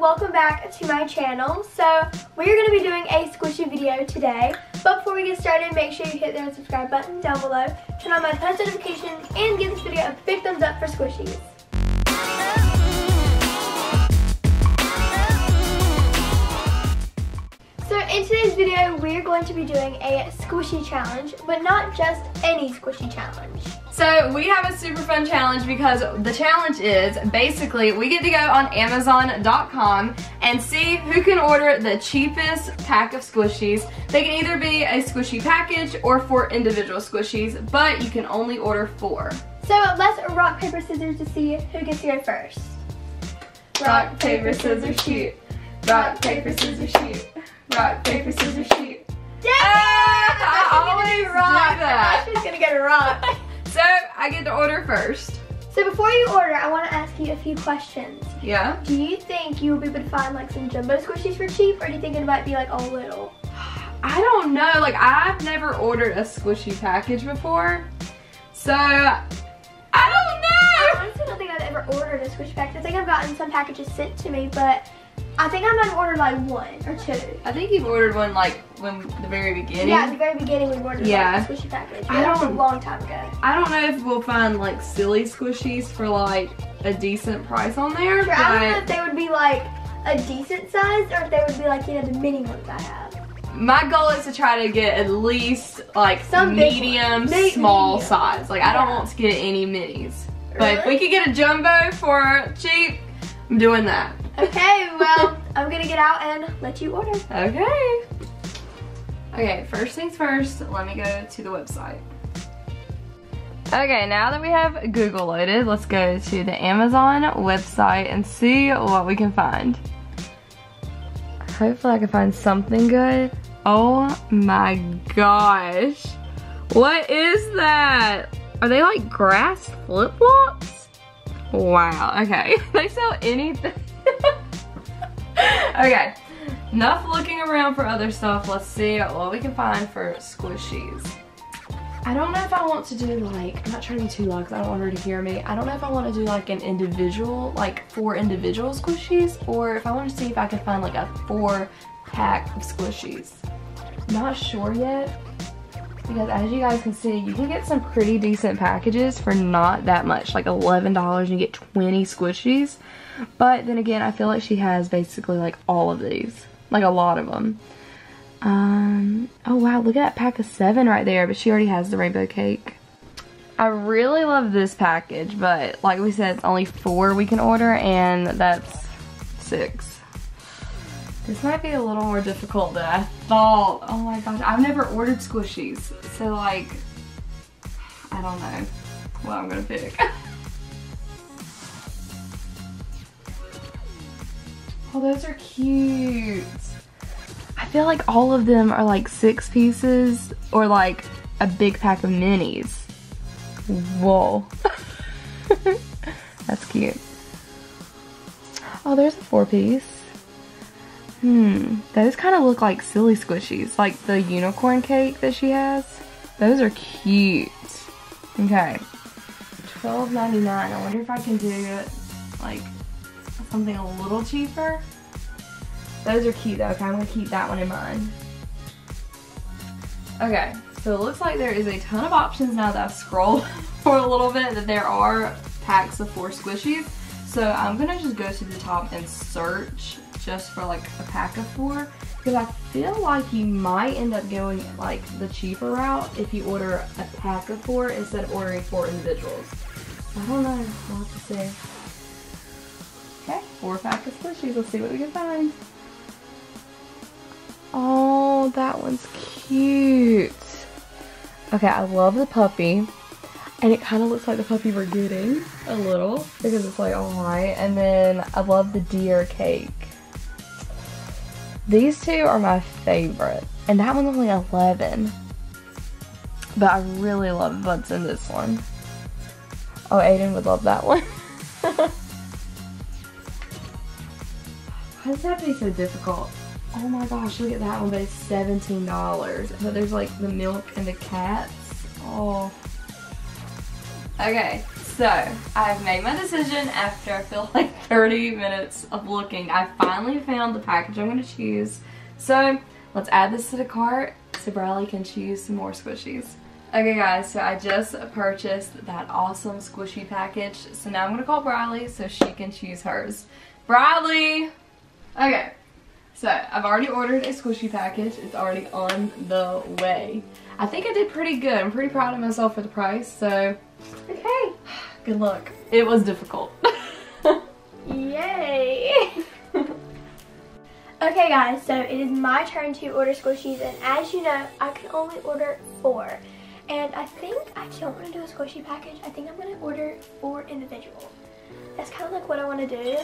welcome back to my channel. So we're going to be doing a squishy video today. But before we get started, make sure you hit the subscribe button down below, turn on my post notifications, and give this video a big thumbs up for squishies. In today's video, we're going to be doing a squishy challenge, but not just any squishy challenge. So we have a super fun challenge because the challenge is basically we get to go on Amazon.com and see who can order the cheapest pack of squishies. They can either be a squishy package or four individual squishies, but you can only order four. So let's rock, paper, scissors to see who gets here first. Rock, paper, scissors, shoot. Rock, paper, scissors, shoot. Rock, paper, scissors, shoot. Dang Ah, I always do that. She's gonna get a rock. So I get to order first. so before you order, I want to ask you a few questions. Yeah? Do you think you will be able to find like some jumbo squishies for cheap, or do you think it might be like all little? I don't know. Like, I've never ordered a squishy package before. So, I don't know. I honestly don't think I've ever ordered a squishy package. I think I've gotten some packages sent to me, but I think I might have ordered like one or two. I think you've ordered one, like, when the very beginning. Yeah, at the very beginning we ordered Yeah. like, a squishy package. I don't. a long time ago. I don't know if we'll find, like, silly squishies for, like, a decent price on there, Sure, I don't know if they would be like a decent size or if they would be like, you know, the mini ones I have. my goal is to try to get at least, like, Some medium. Small medium. size. Like, I don't want to get any minis. But if we could get a jumbo for cheap, I'm doing that. Okay, well, I'm gonna get out and let you order. Okay. Okay, first things first, let me go to the website. Okay, now that we have Google loaded, let's go to the Amazon website and see what we can find. Hopefully I can find something good. Oh my gosh. What is that? Are they like grass flip-flops? Wow, okay. they sell anything. okay, enough looking around for other stuff. Let's see what we can find for squishies. I don't know if I want to do like, I'm not trying to be too loud because I don't want her to hear me. I don't know if I want to do like an individual, like four individual squishies or if I want to see if I can find like a four pack of squishies. Not sure yet because as you guys can see, you can get some pretty decent packages for not that much, like $11 and you get 20 squishies. But then again, I feel like she has basically like all of these, like a lot of them. Um, oh wow, look at that pack of seven right there, but she already has the rainbow cake. I really love this package, but like we said, it's only four we can order, and that's six. This might be a little more difficult than I thought. Oh my gosh, I've never ordered squishies, so like, I don't know what I'm gonna pick. oh, those are cute. I feel like all of them are like six pieces or like a big pack of minis. Whoa. That's cute. Oh, there's a four piece. Hmm, those kind of look like silly squishies, like the unicorn cake that she has. Those are cute. Okay, $12.99. I wonder if I can do like something a little cheaper. Those are cute though. Okay, I'm gonna keep that one in mind. Okay, so it looks like there is a ton of options now that I've scrolled for a little bit that there are packs of four squishies. So I'm gonna just go to the top and search just for like a pack of four because I feel like you might end up going like the cheaper route if you order a pack of four instead of ordering four individuals. I don't know, we'll have to see. Okay, four pack of squishies. Let's see what we can find. Oh, that one's cute. Okay, I love the puppy. And it kind of looks like the puppy we're getting a little because it's like all white. And then I love the deer cake. These two are my favorite. And that one's only 11. But I really love what's in this one. Oh, Ayden would love that one. How does that be so difficult? Oh my gosh, look at that one, but it's $17. But there's like the milk and the cats. Oh. Okay, so I've made my decision after I feel like 30 minutes of looking. I finally found the package I'm going to choose. So let's add this to the cart so Bryleigh can choose some more squishies. Okay guys, so I just purchased that awesome squishy package. So now I'm going to call Bryleigh so she can choose hers. Bryleigh! Okay, so I've already ordered a squishy package. It's already on the way. I think I did pretty good. I'm pretty proud of myself for the price, so Okay. good luck. It was difficult. Yay! okay guys, so it is my turn to order squishies and as you know, I can only order four. And I think I don't want to do a squishy package. I think I'm going to order four individual. That's kind of like what I want to do.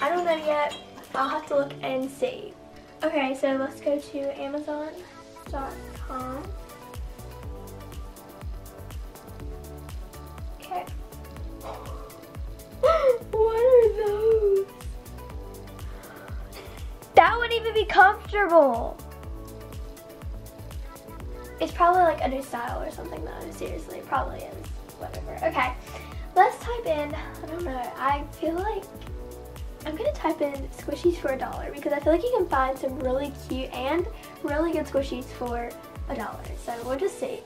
I don't know yet. I'll have to look and see. Okay, so let's go to Amazon.com. comfortable. It's probably like a new style or something though. Seriously, probably is. Whatever. Okay, let's type in, I don't know, I feel like I'm gonna type in squishies for a dollar because I feel like you can find some really cute and really good squishies for a dollar. So we'll just see.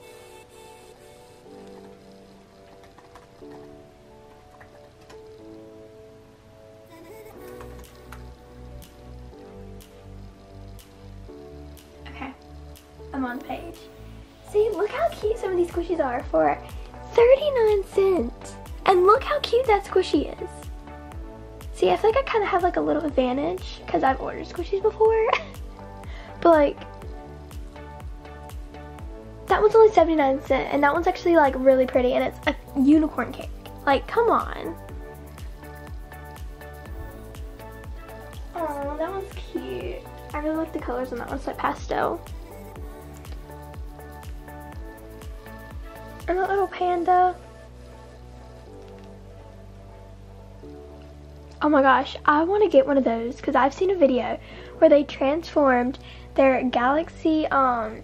I'm on page. See, look how cute some of these squishies are for 39 cents. And look how cute that squishy is. See, I feel like I kind of have like a little advantage because I've ordered squishies before. but like, that one's only 79 cents and that one's actually like really pretty and it's a unicorn cake. Like, come on. Oh, that one's cute. I really like the colors on that one. It's like pastel. And that little panda. Oh my gosh, I want to get one of those because I've seen a video where they transformed their galaxy um,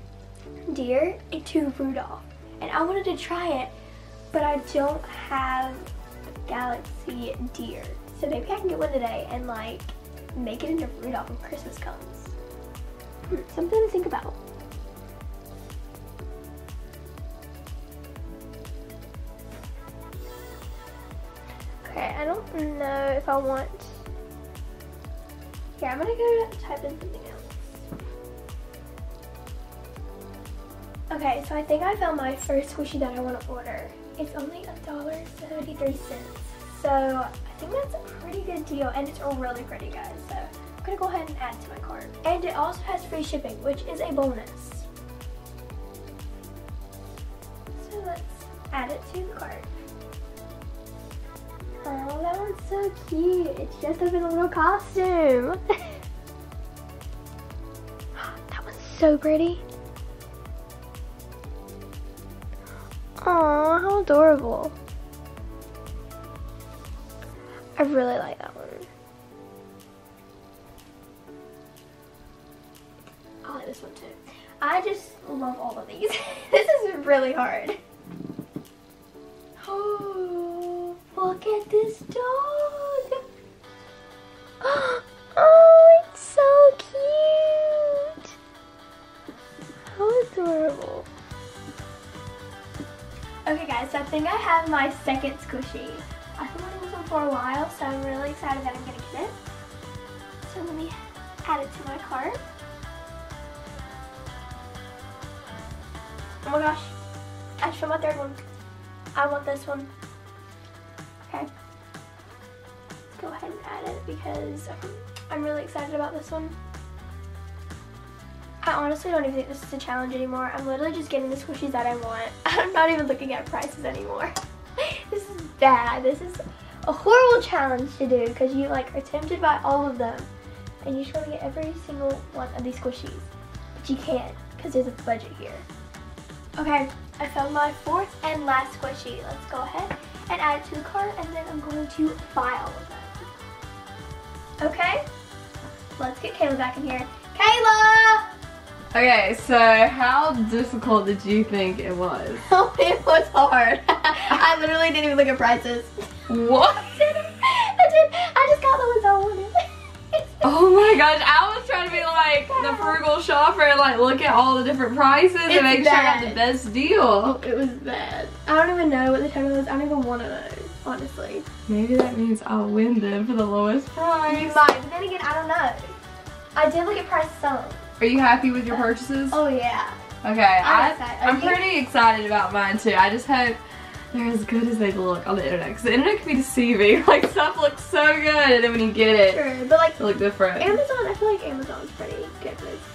deer into Rudolph. And I wanted to try it, but I don't have galaxy deer. So maybe I can get one today and like make it into Rudolph when Christmas comes. Hmm, something to think about. Don't know if I want. Here, I'm gonna go type in something else. Okay, so I think I found my first squishy that I want to order. It's only a dollar seventy-three cents. So I think that's a pretty good deal, and it's really pretty, guys. So I'm gonna go ahead and add to my cart. And it also has free shipping, which is a bonus. So let's add it to the cart. Oh, that one's so cute. It's just up in a little costume. that was so pretty. Oh, how adorable. I really like that one. I like this one too. I just love all of these. this is really hard. Look at this dog. Oh, it's so cute. How adorable. Okay guys, so I think I have my second squishy. I've been wanting this one for a while, so I'm really excited that I'm gonna get it. So let me add it to my cart. Oh my gosh, I just found my third one. I want this one. Add it because I'm really excited about this one. I honestly don't even think this is a challenge anymore. I'm literally just getting the squishies that I want. I'm not even looking at prices anymore. this is bad. This is a horrible challenge to do because you like are tempted by all of them and you just want to get every single one of these squishies. But you can't because there's a budget here. Okay, I found my fourth and last squishy. Let's go ahead and add it to the cart and then I'm going to buy all of them. Okay, let's get Kayla back in here. Kayla! Okay, so how difficult did you think it was? Oh, it was hard. I literally didn't even look at prices. What? I did. I just got the ones I wanted. Oh my gosh, I was trying to be like the frugal shopper and like look at all the different prices It's and make sure I got the best deal. Oh, it was bad. I don't even know what the total is. I don't even want to know, honestly. Maybe that means I'll win them for the lowest price. You might, but then again, I don't know. I did look at prices some. Are you happy with your purchases? Oh yeah. Okay, I'm I, I'm pretty excited about mine too. I just hope they're as good as they look on the internet. Because the internet can be deceiving. Like stuff looks so good and then when you get it, True, but like it look different. Amazon, I feel like Amazon's pretty good with.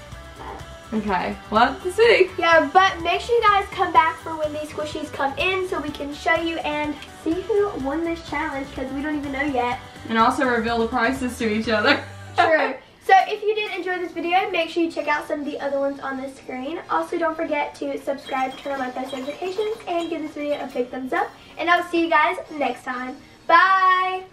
Okay, we'll to see. Yeah, but make sure you guys come back for when these squishies come in so we can show you and see who won this challenge because we don't even know yet. And also reveal the prices to each other. True. So if you did enjoy this video, make sure you check out some of the other ones on the screen. Also, don't forget to subscribe, turn on my post notifications, and give this video a big thumbs up. And I'll see you guys next time. Bye!